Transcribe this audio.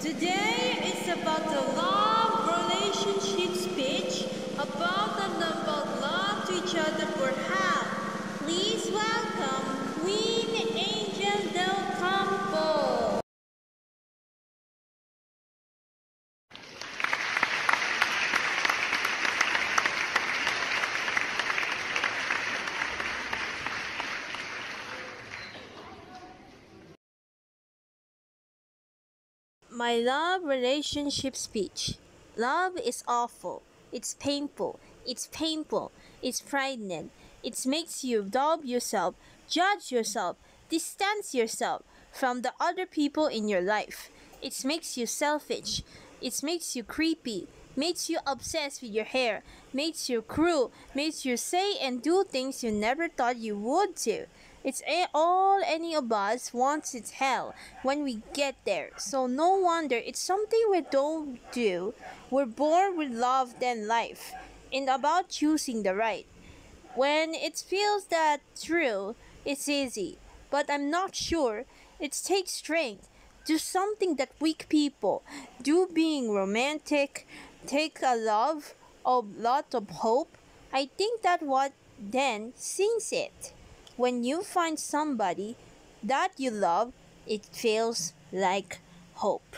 Today is about the love relationship My love relationship speech. Love is awful. It's painful. It's painful. It's frightening. It makes you doubt yourself, judge yourself, distance yourself from the other people in your life. It makes you selfish. It makes you creepy. Makes you obsessed with your hair. Makes you cruel. Makes you say and do things you never thought you would do. It's all any of us wants it's hell when we get there. So no wonder it's something we don't do. We're born with love than life. And about choosing the right. When it feels that true, it's easy. But I'm not sure. It takes strength. Do something that weak people do being romantic, take a love, a lot of hope. I think that what then sings it. When you find somebody that you love, it feels like hope.